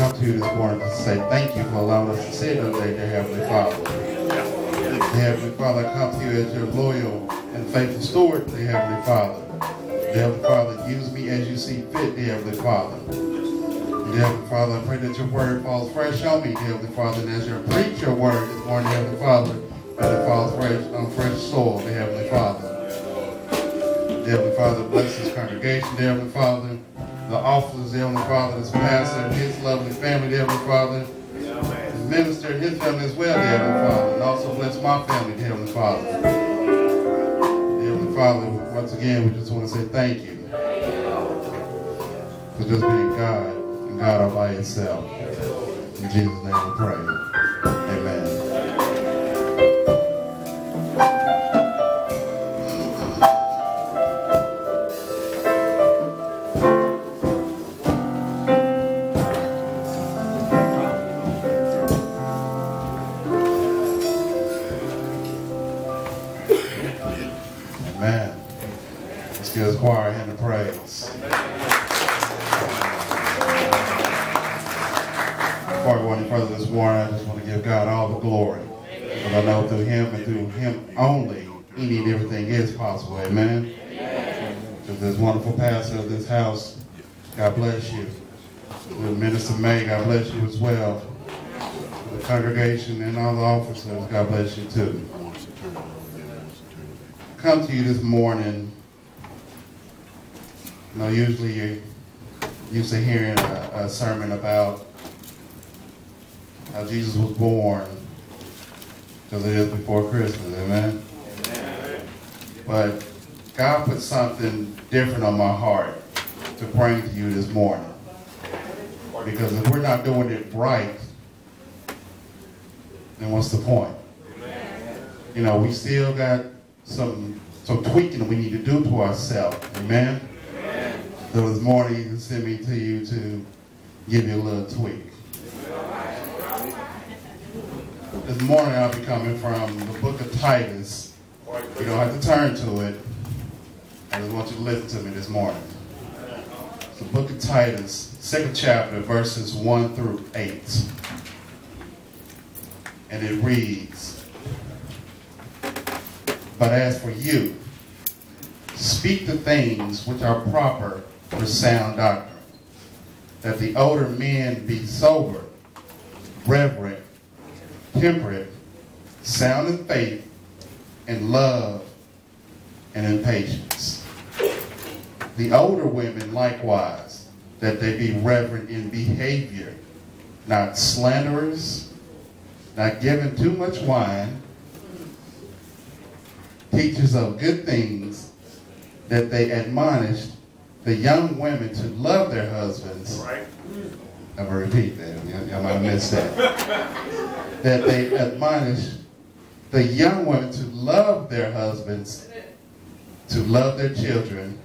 to you this morning to say thank you for allowing us to sit today, dear Heavenly Father. Dear Heavenly Father, I come to you as your loyal and faithful steward, dear Heavenly Father. Dear Heavenly Father, use me as you see fit, dear Heavenly Father. Dear Heavenly Father, I pray that your word falls fresh on me, dear Heavenly Father, and as you preach your word this morning, dear Heavenly Father, that it falls fresh on fresh soil, dear Heavenly Father. Dear Heavenly Father, bless this congregation, dear Heavenly Father, the officers, Heavenly Father, this pastor and his lovely family, Heavenly Father, the minister and his family as well, Heavenly Father, and also bless my family, Heavenly Father. Heavenly Father, once again, we just want to say thank you for just being God and God all by yourself. In Jesus' name we pray. Amen. Let's give this choir a hand of praise. Before we go any further this morning, I just want to give God all the glory. Because I know through him and through him only, any and everything is possible. Amen. To this wonderful pastor of this house, God bless you. To Minister May, God bless you as well. The congregation and all the officers, God bless you too come to you this morning, you know, usually you're used to hearing a, a sermon about how Jesus was born, because it is before Christmas, amen? But God put something different on my heart to bring to you this morning. Because if we're not doing it right, then what's the point? You know, we still got some some tweaking we need to do to ourselves. Amen? So this morning he sent me to you to give you a little tweak. This morning I'll be coming from the book of Titus. You don't have to turn to it. I just want you to listen to me this morning. It's the book of Titus, second chapter, verses 1 through 8. And it reads, but as for you, speak the things which are proper for sound doctrine, that the older men be sober, reverent, temperate, sound in faith, in love, and in patience. The older women likewise, that they be reverent in behavior, not slanderers, not given too much wine, teachers of good things, that they admonished the young women to love their husbands. Right. I'm going to repeat that. Y'all- Y'all might have missed that. that they admonished the young women to love their husbands, to love their children,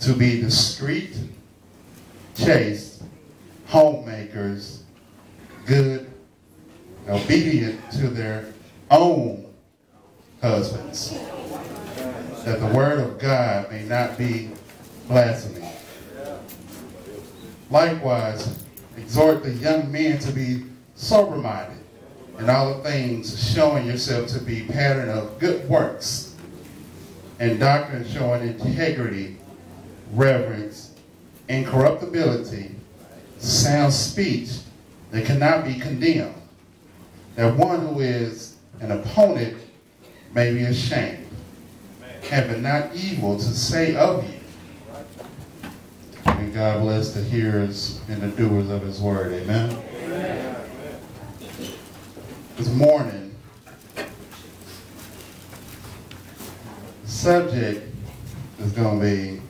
to be discreet, chaste, homemakers, good, obedient to their own husbands, that the word of God may not be blasphemy. Likewise, exhort the young men to be sober-minded in all the things, showing yourself to be pattern of good works, and doctrine showing integrity, reverence, incorruptibility, sound speech that cannot be condemned, that one who is an opponent may be ashamed, having not evil to say of you. And God bless the hearers and the doers of his word. Amen. This morning, the subject is going to be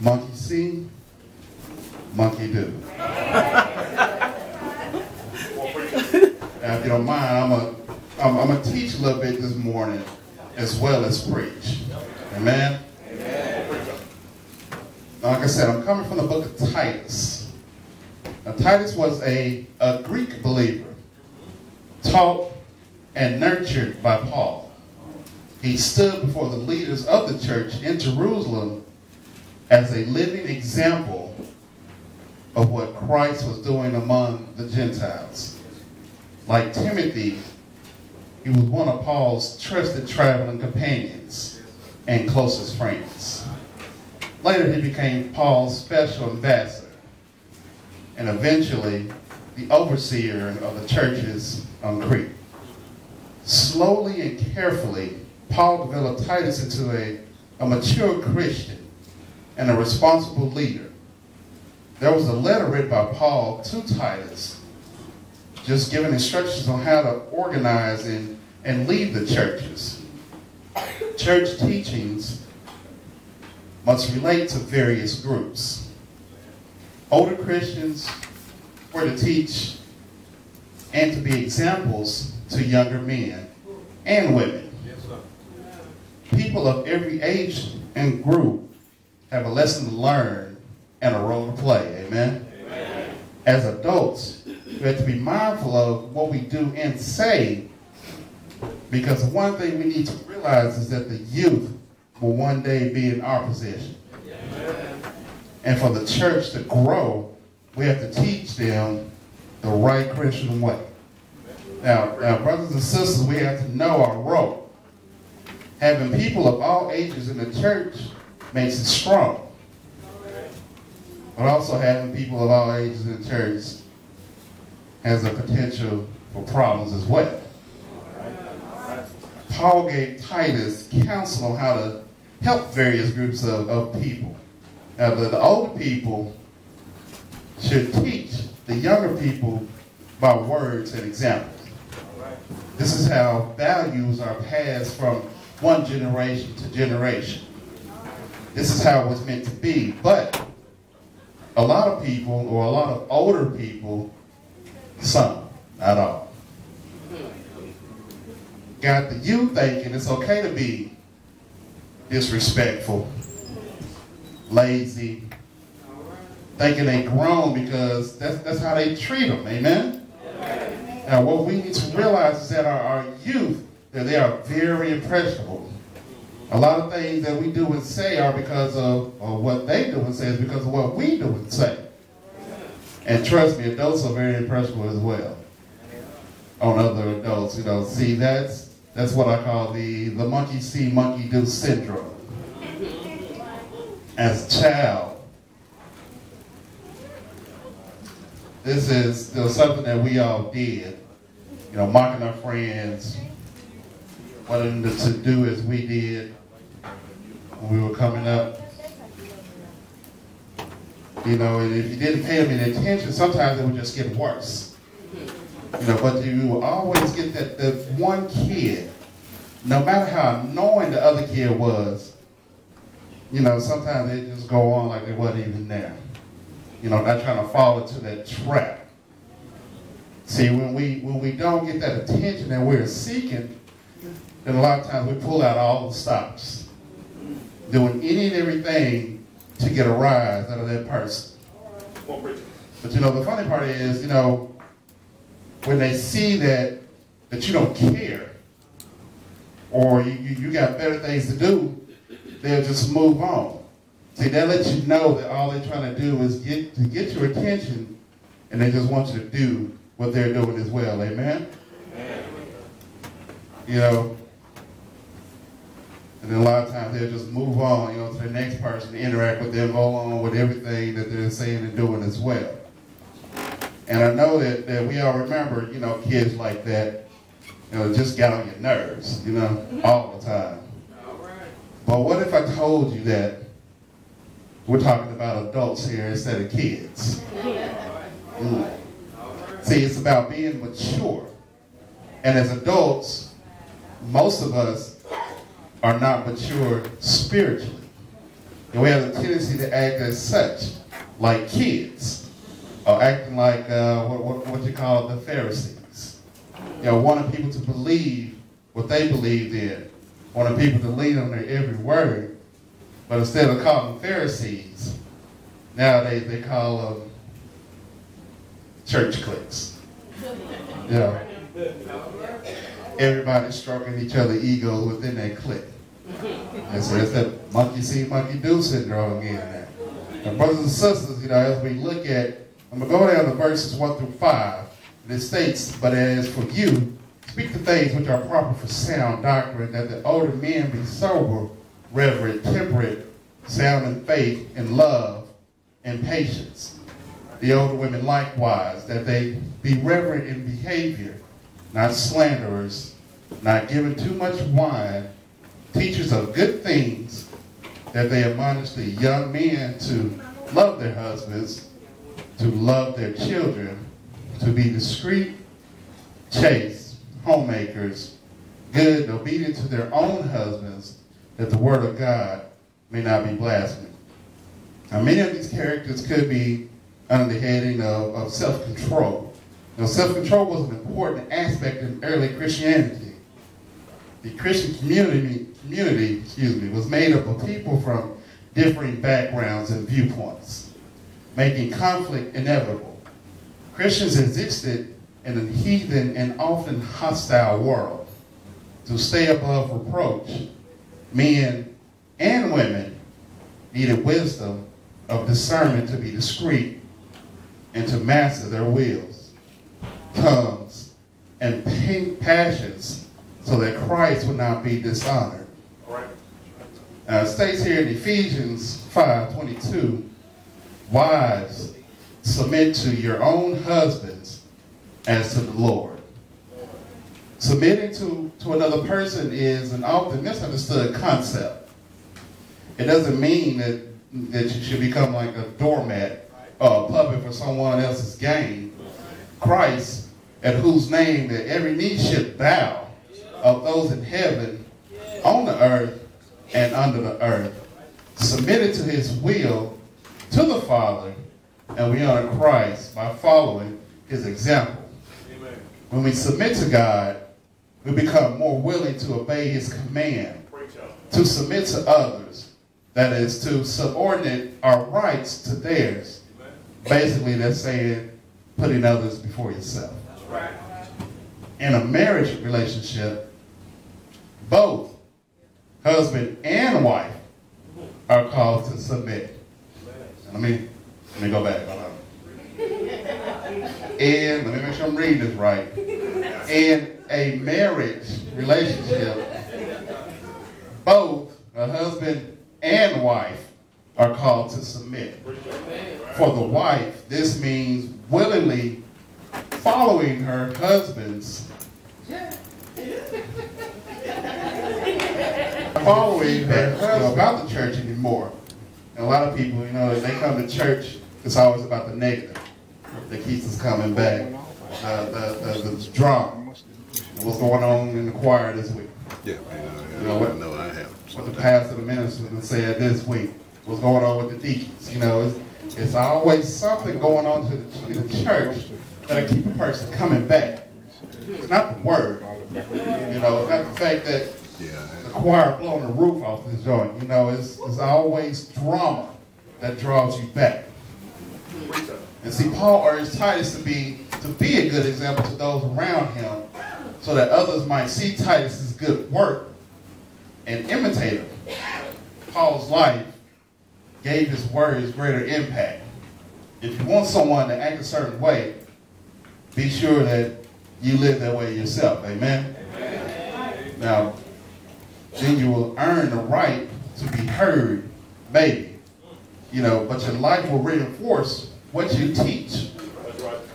monkey see, monkey do. If you don't mind, I'm going I'm, I'm to teach a little bit this morning as well as preach. Amen? Now, like I said, I'm coming from the book of Titus. Now, Titus was a, a Greek believer, taught and nurtured by Paul. He stood before the leaders of the church in Jerusalem as a living example of what Christ was doing among the Gentiles. Like Timothy, he was one of Paul's trusted traveling companions and closest friends. Later, he became Paul's special ambassador and eventually the overseer of the churches on Crete. Slowly and carefully, Paul developed Titus into a, a mature Christian and a responsible leader. There was a letter written by Paul to Titus, just giving instructions on how to organize and, and lead the churches. Church teachings must relate to various groups. Older Christians were to teach and to be examples to younger men and women. People of every age and group have a lesson to learn and a role to play. Amen? Amen. As adults, we have to be mindful of what we do and say because one thing we need to realize is that the youth will one day be in our possession. And for the church to grow, we have to teach them the right Christian way. Now, now, brothers and sisters, we have to know our role. Having people of all ages in the church makes it strong. But also having people of all ages in the church has a potential for problems as well. Paul gave Titus counsel on how to help various groups of, of people. Uh, now, the, the older people should teach the younger people by words and examples. This is how values are passed from one generation to generation. This is how it was meant to be. But a lot of people, or a lot of older people, some, not all, got the youth thinking it's okay to be disrespectful, lazy, thinking they grown because that's, that's how they treat them, amen? Now what we need to realize is that our, our youth, that they are very impressionable. A lot of things that we do and say are because of or what they do and say is because of what we do and say. And trust me, adults are very impressionable as well on other adults. You know, see, that's that's what I call the the monkey see, monkey do syndrome. As a child, this is you know, something that we all did. You know, mocking our friends, wanting to do as we did when we were coming up. You know, and if you didn't pay them any attention, sometimes it would just get worse. You know, but you will always get that, that one kid, no matter how annoying the other kid was, you know, sometimes they just go on like they wasn't even there. You know, not trying to fall into that trap. See, when we when we don't get that attention that we're seeking, then a lot of times we pull out all the stops, doing any and everything to get a rise out of that person. But you know, the funny part is, you know, when they see that that you don't care, or you, you, you got better things to do, they'll just move on. See, that lets you know that all they're trying to do is get to get your attention, and they just want you to do what they're doing as well. Amen. Amen. You know, and then a lot of times they'll just move on, you know, to the next person, interact with them, go on with everything that they're saying and doing as well. And I know that, that we all remember, you know, kids like that, you know, just got on your nerves, you know, all the time. But what if I told you that we're talking about adults here instead of kids? Mm. See, it's about being mature. And as adults, most of us are not mature spiritually. And we have a tendency to act as such, like kids, or acting like uh, what, what, what you call the Pharisees. You know, wanting people to believe what they believed in, wanting people to lean on their every word. But instead of calling them Pharisees, nowadays they call them church cliques. Yeah. Everybody's stroking each other's ego within that clique. And so it's that monkey see, monkey do syndrome again Now, brothers and sisters, you know, as we look at, I'm going to go down to verses 1 through 5. And it states, But as for you, speak the things which are proper for sound doctrine, that the older men be sober, reverent, temperate, sound in faith, in love, and patience. The older women likewise, that they be reverent in behavior, not slanderers, not giving too much wine, teachers of good things, that they admonish the young men to love their husbands, to love their children, to be discreet, chaste, homemakers, good, and obedient to their own husbands, that the word of God may not be blasphemed. Now, many of these characters could be under the heading of, of self-control. Now, self-control was an important aspect in early Christianity. The Christian community, community, excuse me, was made up of people from differing backgrounds and viewpoints, making conflict inevitable. Christians existed in a heathen and often hostile world. To stay above reproach, men and women needed wisdom of discernment to be discreet and to master their wills, tongues, and passions so that Christ would not be dishonored. Uh, states here in Ephesians 5.22, Wives, submit to your own husbands as to the Lord. Submitting to, to another person is an often misunderstood concept. It doesn't mean that, that you should become like a doormat or a puppet for someone else's gain. Christ, at whose name that every knee should bow of those in heaven, on the earth, and under the earth, submitted to his will to the Father, and we honor Christ by following his example. Amen. When we submit to God, we become more willing to obey his command, to submit to others, that is, to subordinate our rights to theirs. Amen. Basically, that's saying putting others before yourself. Right. In a marriage relationship, both husband and wife are called to submit. Let me let me go back. And let me make sure I'm reading this right. In a marriage relationship, both a husband and wife are called to submit. For the wife, this means willingly following her husband's following her husband about the church anymore. And a lot of people, you know, they come to church, it's always about the negative that keeps us coming back. Uh, the, the, the drama. What's going on in the choir this week? Yeah, yeah, you know, what, know I have. What the pastor, the minister said this week. What's going on with the deacons? You know, it's, it's always something going on to the, to the church that'll keep a person coming back. It's not the word. You know, it's not the fact that yeah. Choir blowing the roof off this joint. You know, it's, it's always drama that draws you back. And see, Paul urged Titus to be to be a good example to those around him, so that others might see Titus's good work and imitate him. Paul's life gave his words greater impact. If you want someone to act a certain way, be sure that you live that way yourself. Amen? Amen. Now, then you will earn the right to be heard, maybe. You know, but your life will reinforce what you teach.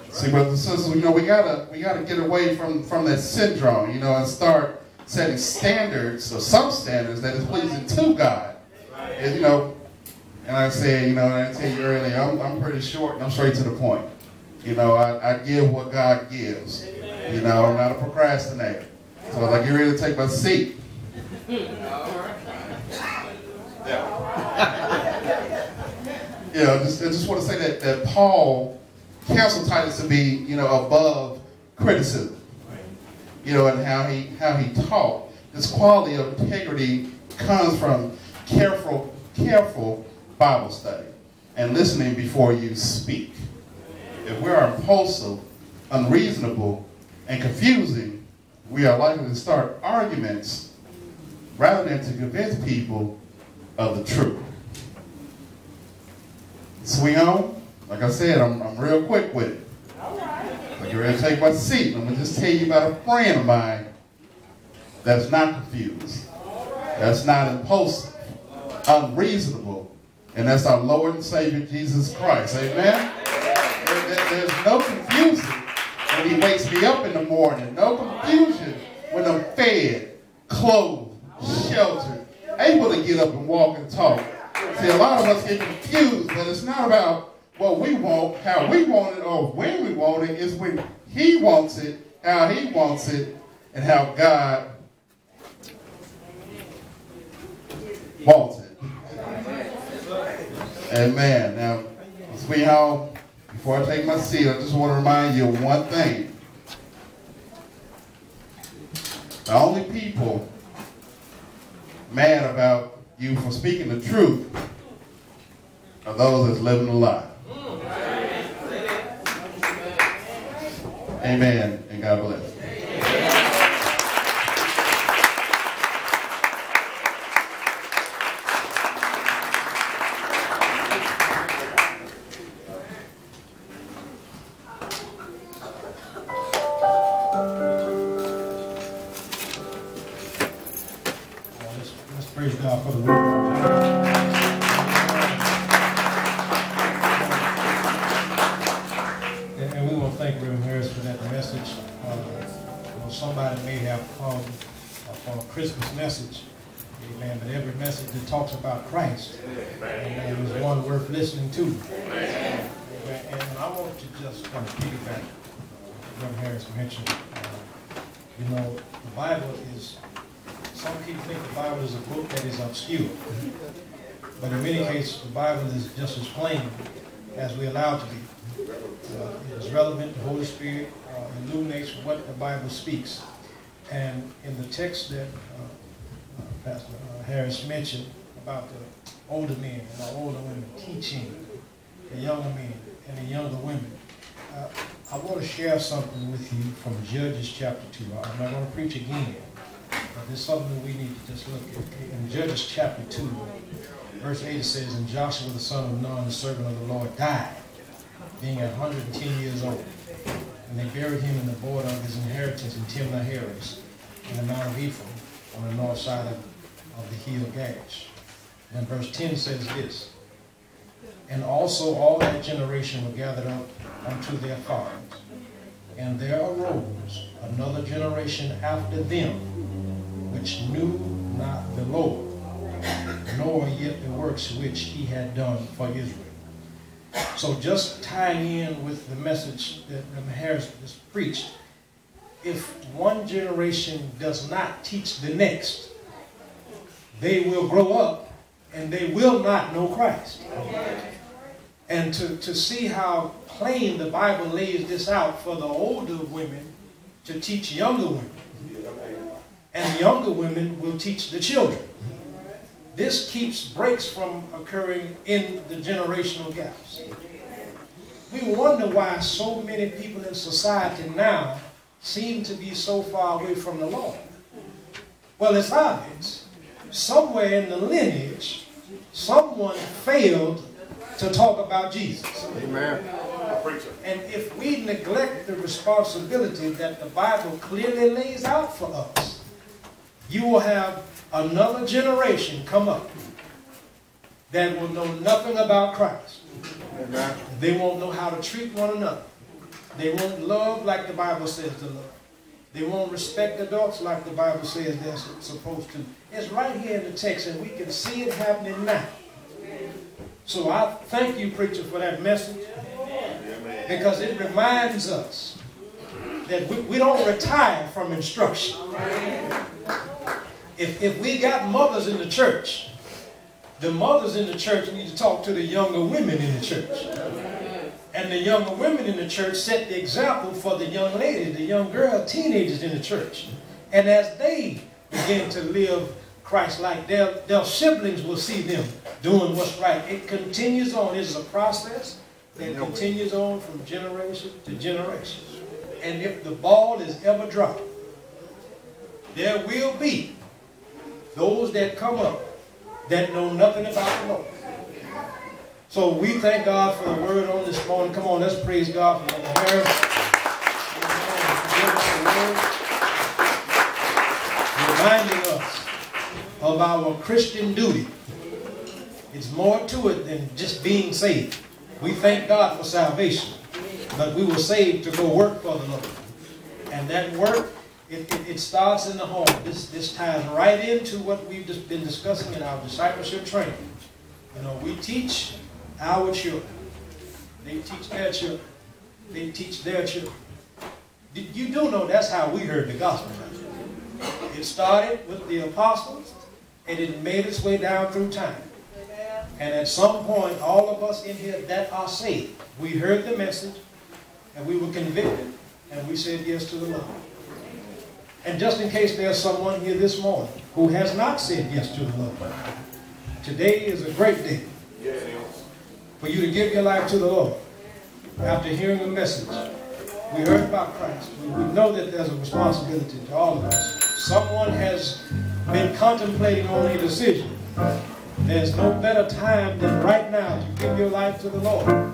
See, brothers and sisters, you know, we gotta we gotta get away from from that syndrome, you know, and start setting standards or some standards that is pleasing to God. And, you know, and I said, you know, and I tell you earlier, I'm, I'm pretty short and I'm straight to the point. You know, I, I give what God gives. You know, I'm not a procrastinator. So I was like, you ready to take my seat? Yeah. you know, just, I just want to say that, that Paul counseled Titus to be, you know, above criticism. You know, and how he how he taught. This quality of integrity comes from careful, careful Bible study and listening before you speak. If we are impulsive, unreasonable, and confusing, we are likely to start arguments rather than to convince people of the truth. swing on. Like I said, I'm, I'm real quick with it. All right. Like you're ready to take my seat. I'm gonna just tell you about a friend of mine that's not confused, that's not impulsive, unreasonable, and that's our Lord and Savior Jesus Christ. Amen. there's no confusion when He wakes me up in the morning. No confusion when I'm fed, clothed, sheltered, able to get up and walk and talk. See, a lot of us get confused, but it's not about what we want, how we want it, or when we want it. It's when He wants it, how He wants it, and how God wants it. Amen. Now, sweetheart, before I take my seat, I just want to remind you of one thing. The only people mad about you for speaking the truth of those that's living a lie. Mm. Amen, and God bless. Just as plain as we allow it to be. Uh, it is relevant. The Holy Spirit uh, illuminates what the Bible speaks. And in the text that uh, uh Pastor uh, Harris mentioned about the older men and the older women teaching the younger men and the younger women, uh, I want to share something with you from Judges chapter 2. I'm not going to preach again, but there's something that we need to just look at. In Judges chapter 2, verse 8 says, And Joshua the son of Nun, the servant of the Lord, died, being 110 years old. And they buried him in the border of his inheritance in Timnah Heres, in the Mount of Ephraim, on the north side of, of the hill Gaash. And verse 10 says this, And also all that generation were gathered up unto their fathers. And there arose another generation after them, which knew not the Lord, nor yet the works which he had done for Israel. So just tying in with the message that Harris just preached, if one generation does not teach the next, they will grow up and they will not know Christ. And to, to see how plain the Bible lays this out for the older women to teach younger women. And younger women will teach the children. This keeps breaks from occurring in the generational gaps. We wonder why so many people in society now seem to be so far away from the Lord. Well, it's obvious. Somewhere in the lineage, someone failed to talk about Jesus. Amen. And if we neglect the responsibility that the Bible clearly lays out for us, you will have another generation come up that will know nothing about Christ. Amen. They won't know how to treat one another. They won't love like the Bible says to love. They won't respect adults like the Bible says they're supposed to. It's right here in the text, and we can see it happening now. So I thank you, preacher, for that message because it reminds us that we, we don't retire from instruction if, if we got mothers in the church, the mothers in the church need to talk to the younger women in the church. And the younger women in the church set the example for the young ladies, the young girl, teenagers in the church. And as they begin to live Christ-like, their, their siblings will see them doing what's right. It continues on. It is a process that continues on from generation to generation. And if the ball is ever dropped, there will be those that come up that know nothing about the Lord. So we thank God for the word on this morning. Come on, let's praise God for the Harris. Reminding us of our Christian duty. It's more to it than just being saved. We thank God for salvation, but we were saved to go work for the Lord. And that work, it, it, it starts in the home. This, this ties right into what we've just been discussing in our discipleship training. You know, we teach our children. They teach their children. They teach their children. You do know that's how we heard the gospel. It started with the apostles, and it made its way down through time. And at some point, all of us in here that are saved, we heard the message, and we were convicted, and we said yes to the Lord. And just in case there's someone here this morning who has not said yes to the Lord, today is a great day for you to give your life to the Lord after hearing the message. We heard about Christ. We, know that there's a responsibility to all of us. Someone has been contemplating on a decision. There's no better time than right now to give your life to the Lord.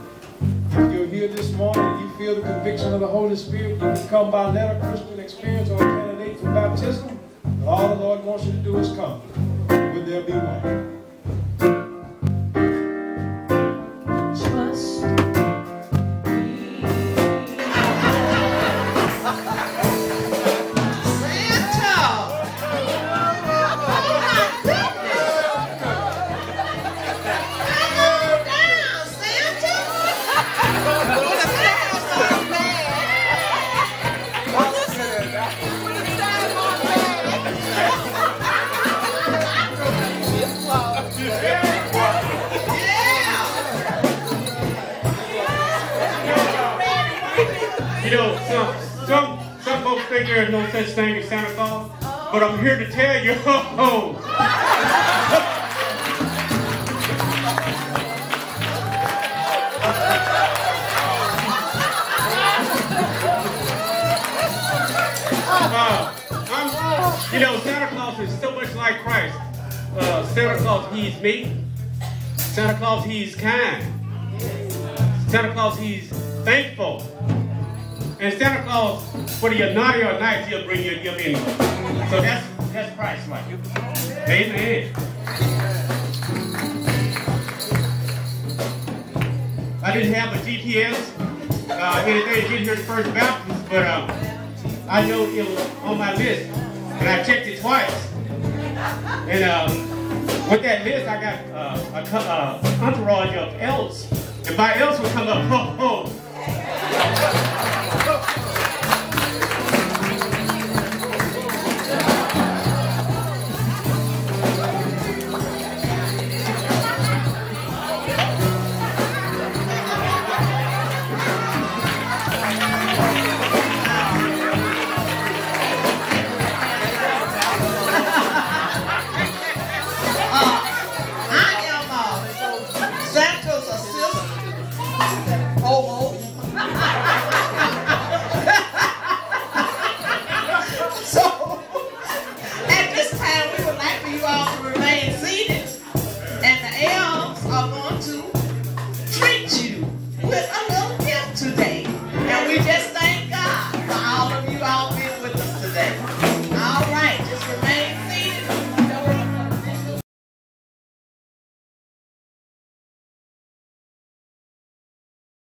If you're here this morning you feel the conviction of the Holy Spirit, you can come by letter, Christian experience, or for baptism. But all the Lord wants you to do is come. Would there be one? There is no such thing as Santa Claus, but I'm here to tell you, uh, you know, Santa Claus is so much like Christ. Uh, Santa Claus, he's meek. Santa Claus, he's kind. Santa Claus, he's thankful. And Santa Claus, whether you're naughty or nice, he'll bring you a gift anyway. So that's that's Christ like. Amen. I didn't have a GPS uh, anything to get here to First Baptist, but um, I know it was on my list, and I checked it twice. And um, with that list, I got uh, a uh, entourage of else. And by else would come up, oh, oh